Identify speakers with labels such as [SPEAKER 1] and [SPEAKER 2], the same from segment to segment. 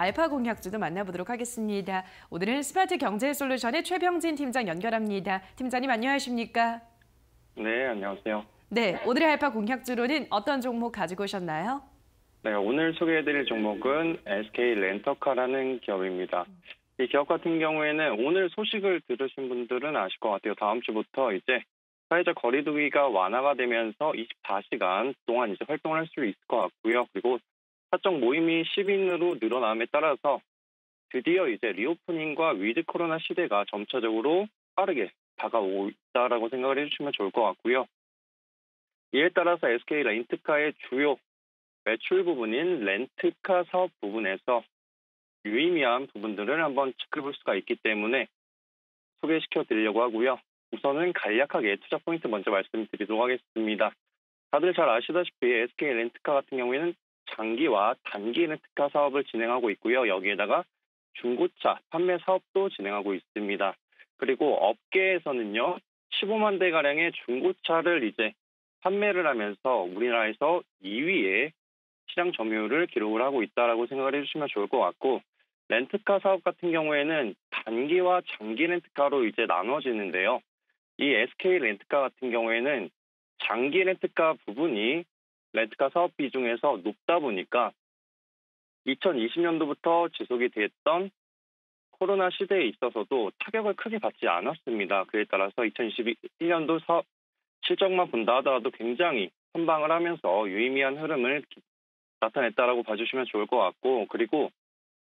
[SPEAKER 1] 알파 공약주도 만나보도록 하겠습니다. 오늘은 스마트 경제 솔루션의 최병진 팀장 연결합니다. 팀장님 안녕하십니까?
[SPEAKER 2] 네, 안녕하세요.
[SPEAKER 1] 네, 오늘의 알파 공약주로는 어떤 종목 가지고 오셨나요?
[SPEAKER 2] 네, 오늘 소개해드릴 종목은 SK 렌터카라는 기업입니다. 이 기업 같은 경우에는 오늘 소식을 들으신 분들은 아실 것 같아요. 다음 주부터 이제 사회적 거리두기가 완화가 되면서 24시간 동안 이제 활동을 할 수 있을 것 같고요. 그리고 사적 모임이 10인으로 늘어남에 따라서 드디어 이제 reopening과 with 코로나 시대가 점차적으로 빠르게 다가오고 있다라고 생각을 해주시면 좋을 것 같고요. 이에 따라서 SK 렌트카의 주요 매출 부분인 렌트카 사업 부분에서 유의미한 부분들을 한번 지켜볼 수가 있기 때문에 소개시켜 드리려고 하고요. 우선은 간략하게 투자 포인트 먼저 말씀드리도록 하겠습니다. 다들 잘 아시다시피 SK 렌트카 같은 경우에는 장기와 단기 렌트카 사업을 진행하고 있고요. 여기에다가 중고차 판매 사업도 진행하고 있습니다. 그리고 업계에서는요, 15만 대 가량의 중고차를 이제 판매를 하면서 우리나라에서 2위의 시장 점유율을 기록을 하고 있다라고 생각을 해주시면 좋을 것 같고 렌트카 사업 같은 경우에는 단기와 장기 렌트카로 이제 나눠지는데요. 이 SK 렌트카 같은 경우에는 장기 렌트카 부분이 렌트카 사업 비중에서 높다 보니까 2020년도부터 지속이 됐던 코로나 시대에 있어서도 타격을 크게 받지 않았습니다. 그에 따라서 2021년도 사업 실적만 본다 하더라도 굉장히 선방을 하면서 유의미한 흐름을 나타냈다라고 봐주시면 좋을 것 같고 그리고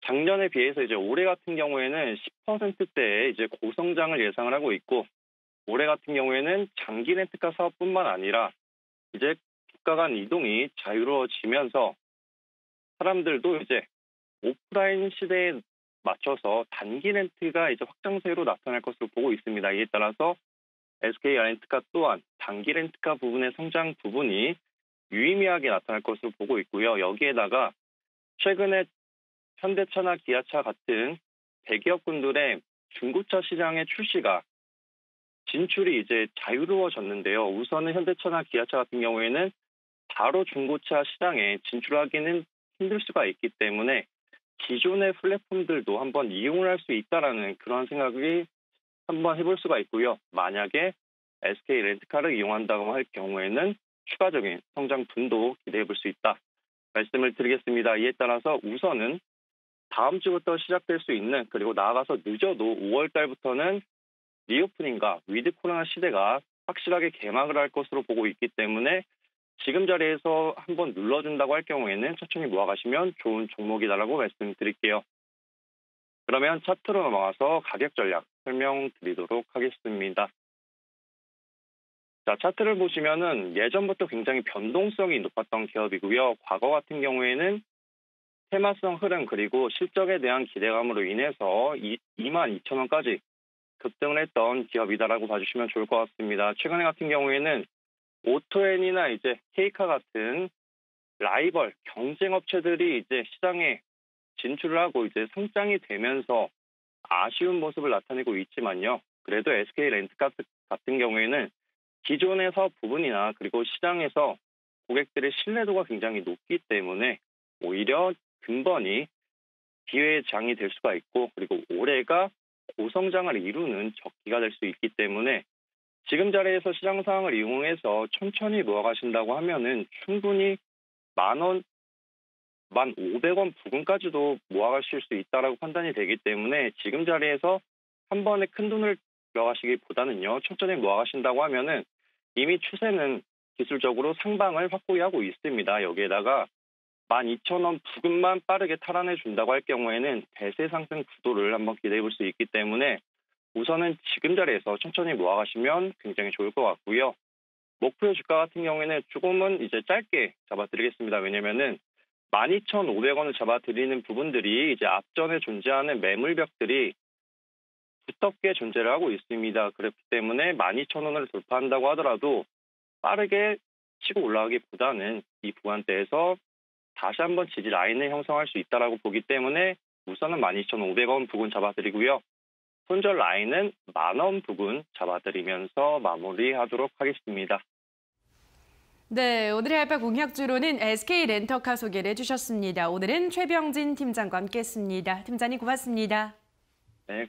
[SPEAKER 2] 작년에 비해서 이제 올해 같은 경우에는 10%대의 이제 고성장을 예상을 하고 있고 올해 같은 경우에는 장기 렌트카 사업뿐만 아니라 이제 국가 간 이동이 자유로워지면서 사람들도 이제 오프라인 시대에 맞춰서 단기 렌트가 이제 확장세로 나타날 것으로 보고 있습니다. 이에 따라서 SK 렌트카 또한 단기 렌트카 부분의 성장 부분이 유의미하게 나타날 것으로 보고 있고요. 여기에다가 최근에 현대차나 기아차 같은 대기업군들의 중고차 시장의 출시가 진출이 이제 자유로워졌는데요. 우선은 현대차나 기아차 같은 경우에는 바로 중고차 시장에 진출하기는 힘들 수가 있기 때문에 기존의 플랫폼들도 한번 이용을 할 수 있다라는 그런 생각이 한번 해볼 수가 있고요. 만약에 SK 렌트카를 이용한다고 할 경우에는 추가적인 성장 분도 기대해 볼 수 있다. 말씀을 드리겠습니다. 이에 따라서 우선은 다음 주부터 시작될 수 있는 그리고 나아가서 늦어도 5월 달부터는 reopening과 with 코로나 시대가 확실하게 개막을 할 것으로 보고 있기 때문에 지금 자리에서 한번 눌러준다고 할 경우에는 천천히 모아가시면 좋은 종목이다라고 말씀드릴게요. 그러면 차트로 넘어가서 가격 전략 설명드리도록 하겠습니다. 자, 차트를 보시면은 예전부터 굉장히 변동성이 높았던 기업이고요. 과거 같은 경우에는 테마성 흐름 그리고 실적에 대한 기대감으로 인해서 2만 2천 원까지 급등을 했던 기업이다라고 봐주시면 좋을 것 같습니다. 최근에 같은 경우에는 오토엔이나 이제 케이카 같은 라이벌 경쟁 업체들이 이제 시장에 진출을 하고 이제 성장이 되면서 아쉬운 모습을 나타내고 있지만요. 그래도 SK 렌트카 같은 경우에는 사업 부분이나 그리고 시장에서 고객들의 신뢰도가 굉장히 높기 때문에 오히려 근본이 기회의 장이 될 수가 있고 그리고 올해가 고성장을 이루는 적기가 될 수 있기 때문에 지금 자리에서 시장 상황을 이용해서 천천히 모아가신다고 하면은 충분히 만 원, 만 오백 원 부근까지도 모아가실 수 있다라고 판단이 되기 때문에 지금 자리에서 한 번에 큰 돈을 들어가시기보다는요 천천히 모아가신다고 하면은 이미 추세는 기술적으로 상방을 확고히 하고 있습니다. 여기에다가 12,000원 부근만 빠르게 탈환해 준다고 할 경우에는 대세 상승 구도를 한번 기대해 볼 수 있기 때문에 우선은 지금 자리에서 천천히 모아가시면 굉장히 좋을 것 같고요. 목표 주가 같은 경우에는 조금은 이제 짧게 잡아드리겠습니다. 왜냐면은 12,500원을 잡아드리는 부분들이 이제 앞전에 존재하는 매물벽들이 두텁게 존재를 하고 있습니다. 그렇기 때문에 12,000원을 돌파한다고 하더라도 빠르게 치고 올라가기보다는 이 구간대에서 다시 한번 지지 라인을 형성할 수 있다라고 보기 때문에 우선은 12,500원 부근 잡아드리고요. 손절 라인은 만 원 부근 잡아드리면서 마무리하도록 하겠습니다.
[SPEAKER 1] 네, 오늘의 알바 공약주로는 SK 렌터카 소개를 해주셨습니다. 오늘은 최병진 팀장과 함께했습니다. 팀장님 고맙습니다.
[SPEAKER 2] 네.